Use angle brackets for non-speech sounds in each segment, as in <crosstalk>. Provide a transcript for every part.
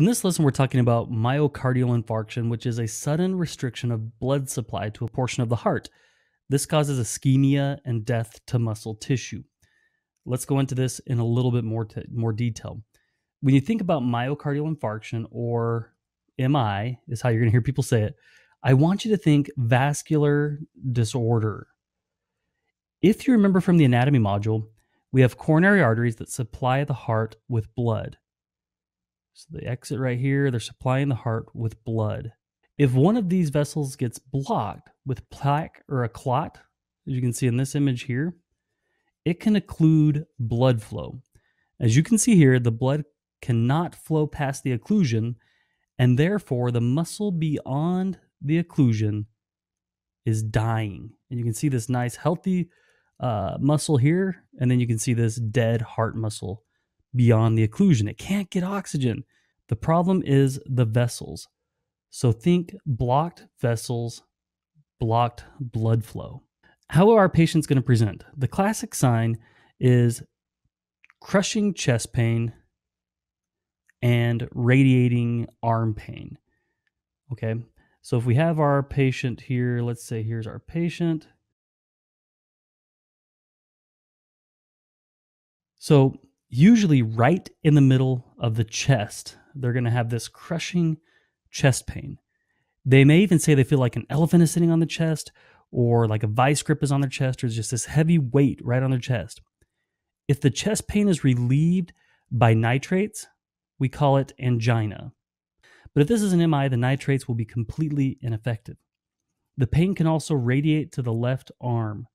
In this lesson, we're talking about myocardial infarction, which is a sudden restriction of blood supply to a portion of the heart. This causes ischemia and death to muscle tissue. Let's go into this in a little bit more, t- more detail. When you think about myocardial infarction or MI, is how you're going to hear people say it, I want you to think vascular disorder. If you remember from the anatomy module, we have coronary arteries that supply the heart with blood. So the exit right here, they're supplying the heart with blood. If one of these vessels gets blocked with plaque or a clot, as you can see in this image here, it can occlude blood flow. As you can see here, the blood cannot flow past the occlusion, and therefore the muscle beyond the occlusion is dying. And you can see this nice, healthy uh, muscle here, and then you can see this dead heart muscle beyond the occlusion. It can't get oxygen. The problem is the vessels. So think blocked vessels, blocked blood flow. How are our patients going to present? The classic sign is crushing chest pain and radiating arm pain. Okay, so if we have our patient here, let's say here's our patient. So usually right in the middle of the chest, they're going to have this crushing chest pain. They may even say they feel like an elephant is sitting on the chest or like a vice grip is on their chest or just this heavy weight right on their chest. If the chest pain is relieved by nitrates, we call it angina. But if this is an MI, the nitrates will be completely ineffective. The pain can also radiate to the left arm.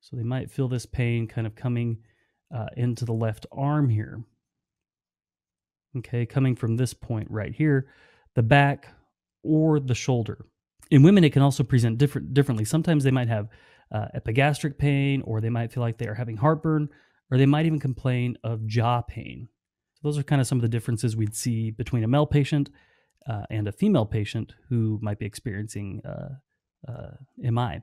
So they might feel this pain kind of coming uh, into the left arm here. Okay, coming from this point right here, the back or the shoulder. In women, it can also present different differently. Sometimes they might have uh, epigastric pain, or they might feel like they are having heartburn, or they might even complain of jaw pain. So those are kind of some of the differences we'd see between a male patient uh, and a female patient who might be experiencing uh, uh MI.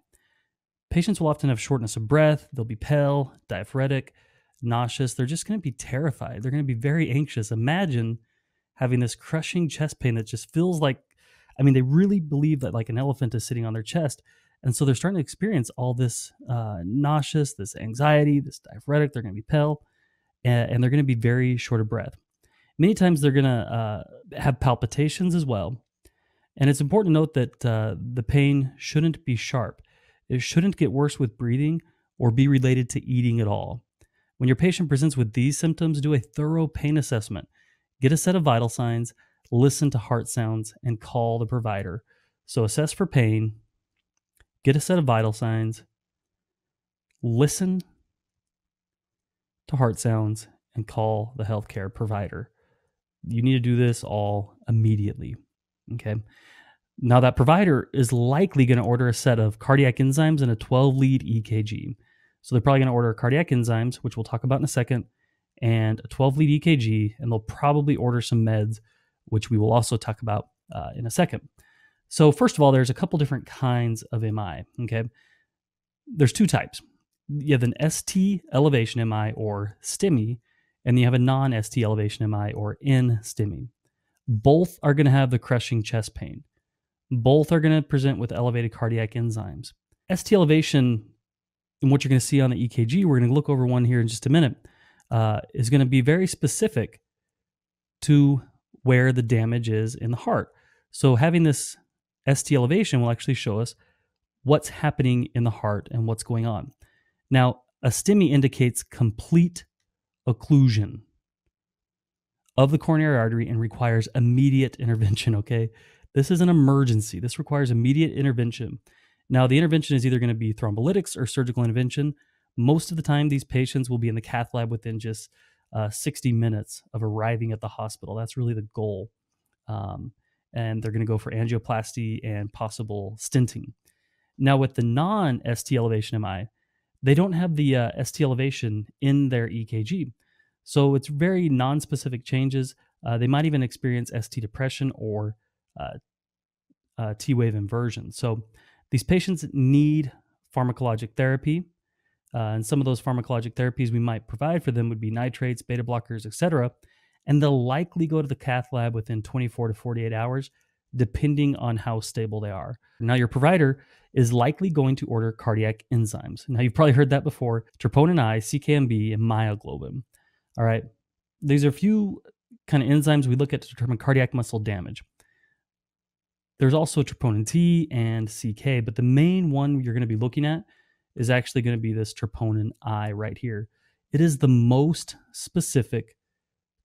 Patients will often have shortness of breath. They'll be pale, diaphoretic, nauseous. They're just going to be terrified. They're going to be very anxious. Imagine having this crushing chest pain that just feels like, I mean, they really believe that like an elephant is sitting on their chest. And so they're starting to experience all this uh, nauseous, this anxiety, this diaphoretic. They're going to be pale and, and they're going to be very short of breath. Many times they're going to uh, have palpitations as well. And it's important to note that uh, the pain shouldn't be sharp. It shouldn't get worse with breathing or be related to eating at all. When your patient presents with these symptoms, do a thorough pain assessment. Get a set of vital signs, listen to heart sounds, and call the provider. So, assess for pain, get a set of vital signs, listen to heart sounds, and call the healthcare provider. You need to do this all immediately. Okay. Now, that provider is likely going to order a set of cardiac enzymes and a 12 lead EKG. So they're probably going to order cardiac enzymes, which we'll talk about in a second, and a 12 lead EKG, and they'll probably order some meds, which we will also talk about uh, in a second. So, first of all, there's a couple different kinds of MI. Okay. There's two types. You have an ST elevation MI or STEMI, and you have a non ST elevation MI or N NSTEMI. Both are going to have the crushing chest pain. Both are going to present with elevated cardiac enzymes. ST elevation and what you're going to see on the EKG, we're going to look over one here in just a minute, uh, is going to be very specific to where the damage is in the heart. So having this ST elevation will actually show us what's happening in the heart and what's going on. Now, a STEMI indicates complete occlusion of the coronary artery and requires immediate intervention, <laughs> okay? This is an emergency. This requires immediate intervention. Now, the intervention is either going to be thrombolytics or surgical intervention. Most of the time, these patients will be in the cath lab within just uh, 60 minutes of arriving at the hospital. That's really the goal. Um, and they're going to go for angioplasty and possible stenting. Now, with the non ST elevation MI, they don't have the uh, ST elevation in their EKG. So it's very non specific changes. Uh, they might even experience ST depression or uh, uh T wave inversion. So these patients need pharmacologic therapy. Uh, and some of those pharmacologic therapies we might provide for them would be nitrates, beta blockers, etc. and they'll likely go to the cath lab within 24 to 48 hours, depending on how stable they are. Now, your provider is likely going to order cardiac enzymes. Now, you've probably heard that before troponin I, CKMB, and myoglobin. All right. These are a few kind of enzymes we look at to determine cardiac muscle damage. There's also troponin T and CK, but the main one you're going to be looking at is actually going to be this troponin I right here. It is the most specific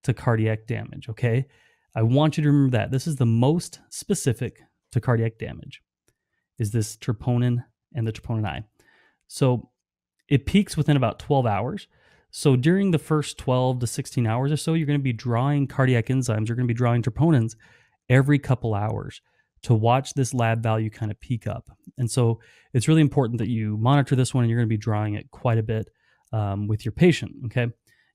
to cardiac damage, okay? I want you to remember that. This is the most specific to cardiac damage is this troponin and the troponin I. So it peaks within about 12 hours. So during the first 12 to 16 hours or so, you're going to be drawing cardiac enzymes, you're going to be drawing troponins every couple hours to watch this lab value kind of peak up. And so it's really important that you monitor this one and you're going to be drawing it quite a bit um, with your patient. Okay.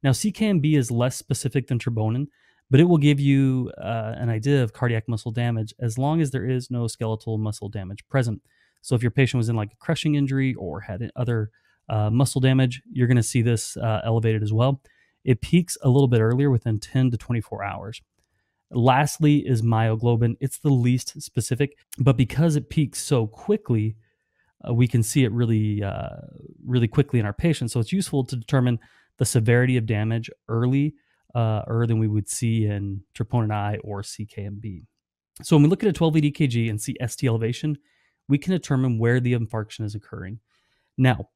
Now, CKMB is less specific than troponin, but it will give you uh, an idea of cardiac muscle damage as long as there is no skeletal muscle damage present. So if your patient was in like a crushing injury or had other uh, muscle damage, you're going to see this uh, elevated as well. It peaks a little bit earlier within 10 to 24 hours. Lastly, is myoglobin. It's the least specific, but because it peaks so quickly, uh, we can see it really, uh, really quickly in our patients. So it's useful to determine the severity of damage early, uh, earlier than we would see in troponin I or CKMB. So when we look at a 12 lead EKG and see ST elevation, we can determine where the infarction is occurring. Now,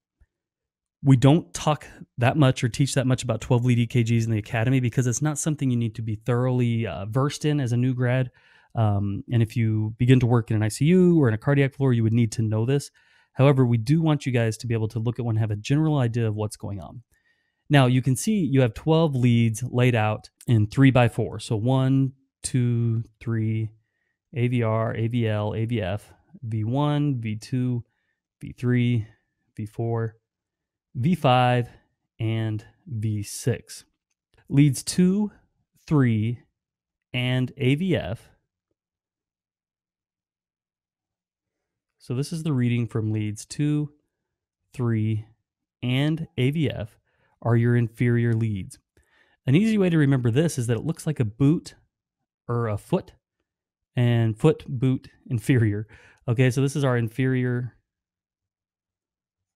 we don't talk that much or teach that much about 12 lead EKGs in the academy because it's not something you need to be thoroughly uh, versed in as a new grad. Um, and if you begin to work in an ICU or in a cardiac floor, you would need to know this. However, we do want you guys to be able to look at one have a general idea of what's going on. Now you can see you have 12 leads laid out in three by four. So one, two, three, AVR, AVL, AVF, V1, V2, V3, V4, V5, and V6. Leads 2, 3, and AVF. So this is the reading from leads 2, 3, and AVF are your inferior leads. An easy way to remember this is that it looks like a boot or a foot and foot, boot, inferior. Okay, so this is our inferior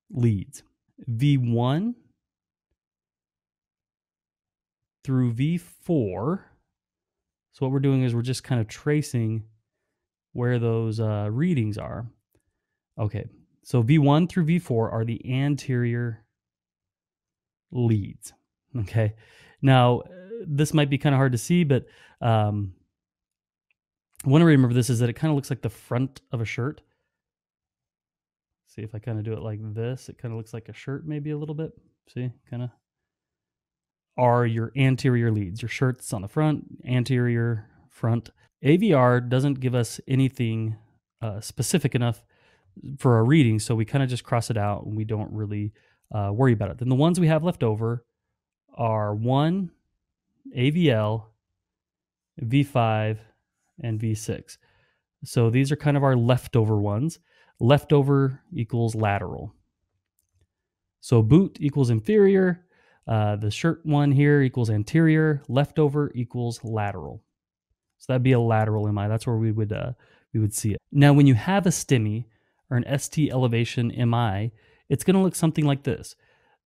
leads. V1 through V4. So what we're doing is we're just kind of tracing where those uh, readings are. Okay, so V1 through V4 are the anterior leads. Okay, now this might be kind of hard to see, but um, one way to remember this is that it kind of looks like the front of a shirt. See if I kind of do it like this, it kind of looks like a shirt maybe a little bit. See, kind of are your anterior leads. Your shirt's on the front, anterior, front. AVR doesn't give us anything uh, specific enough for our reading, so we kind of just cross it out and we don't really uh, worry about it. Then the ones we have left over are 1, AVL, V5, and V6. So these are kind of our leftover ones. Leftover equals lateral. So boot equals inferior. Uh, the shirt one here equals anterior. Leftover equals lateral. So that'd be a lateral MI. That's where we would uh, we would see it. Now, when you have a STEMI or an ST elevation MI, it's going to look something like this.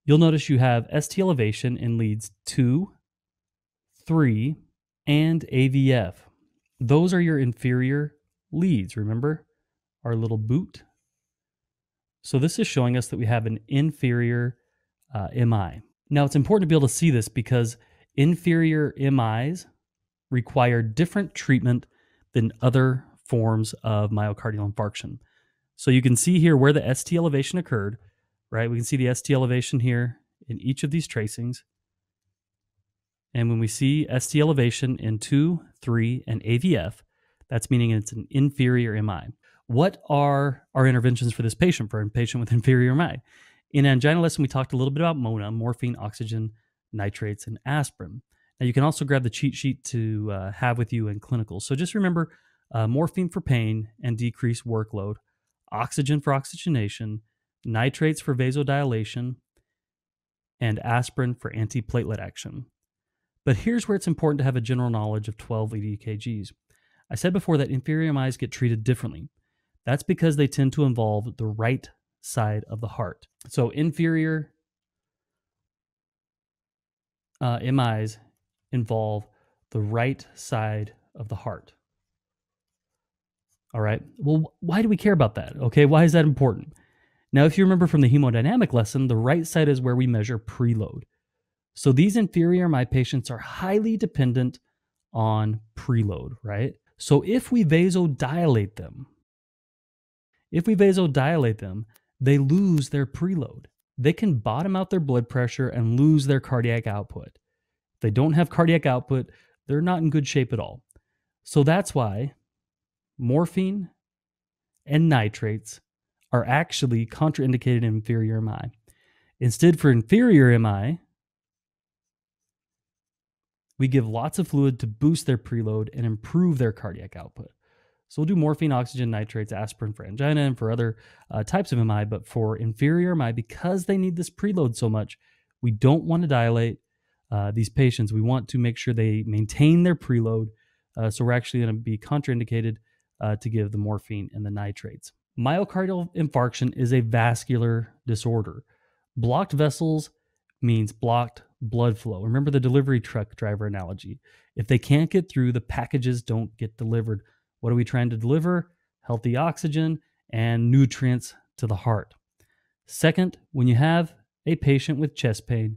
You'll notice you have ST elevation in leads 2, 3, and AVF. Those are your inferior leads, remember? Our little boot. So this is showing us that we have an inferior uh, MI. Now it's important to be able to see this because inferior MIs require different treatment than other forms of myocardial infarction. So you can see here where the ST elevation occurred, right? We can see the ST elevation here in each of these tracings. And when we see ST elevation in 2, 3, and AVF, that's meaning it's an inferior MI. What are our interventions for this patient, for a patient with <laughs> inferior MI? In angina lesson, we talked a little bit about MONA, morphine, oxygen, nitrates, and aspirin. Now, you can also grab the cheat sheet to uh, have with you in clinicals. So just remember uh, morphine for pain and decreased workload, oxygen for oxygenation, nitrates for vasodilation, and aspirin for antiplatelet action. But here's where it's important to have a general knowledge of 12 lead EKGs. I said before that inferior MIs get treated differently. That's because they tend to involve the right side of the heart. So inferior uh, MIs involve the right side of the heart. All right. Well, why do we care about that? Okay. Why is that important? Now, if you remember from the hemodynamic lesson, the right side is where we measure preload. So these inferior MI patients are highly dependent on preload, right? So if we vasodilate them, if we vasodilate them, they lose their preload. They can bottom out their blood pressure and lose their cardiac output. If they don't have cardiac output, they're not in good shape at all. So that's why morphine and nitrates are actually contraindicated in inferior MI. Instead, for inferior MI, we give lots of fluid to boost their preload and improve their cardiac output. So we'll do morphine, oxygen, nitrates, aspirin for angina and for other uh, types of MI. But for inferior MI, because they need this preload so much, we don't want to dilate uh, these patients. We want to make sure they maintain their preload. Uh, so we're actually going to be contraindicated uh, to give the morphine and the nitrates. Myocardial infarction is a vascular disorder. Blocked vessels means blocked blood flow. Remember the delivery truck driver analogy. If they can't get through, the packages don't get delivered. What are we trying to deliver? Healthy oxygen and nutrients to the heart. Second, when you have a patient with chest pain,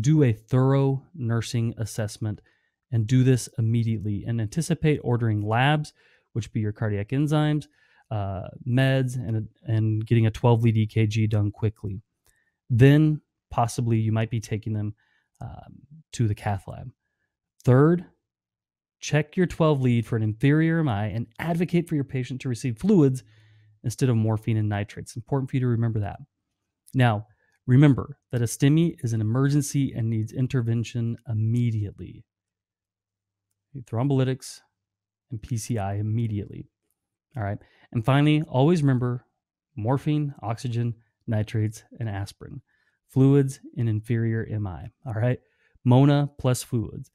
do a thorough nursing assessment and do this immediately and anticipate ordering labs, which be your cardiac enzymes, uh, meds, and, and getting a 12 lead EKG done quickly. Then possibly you might be taking them um, to the cath lab. Third, check your 12 lead for an inferior MI and advocate for your patient to receive fluids instead of morphine and nitrates. It's important for you to remember that. Now, remember that a STEMI is an emergency and needs intervention immediately. Thrombolytics and PCI immediately. All right. And finally, always remember morphine, oxygen, nitrates, and aspirin. Fluids in inferior MI. All right. Mona plus fluids.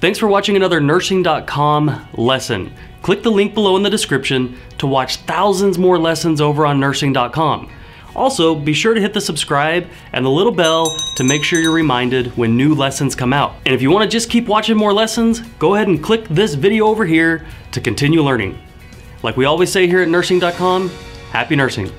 Thanks for watching another nursing.com lesson. Click the link below in the description to watch thousands more lessons over on nursing.com. Also, be sure to hit the subscribe and the little bell to make sure you're reminded when new lessons come out. And if you want to just keep watching more lessons, go ahead and click this video over here to continue learning. Like we always say here at nursing.com, happy nursing.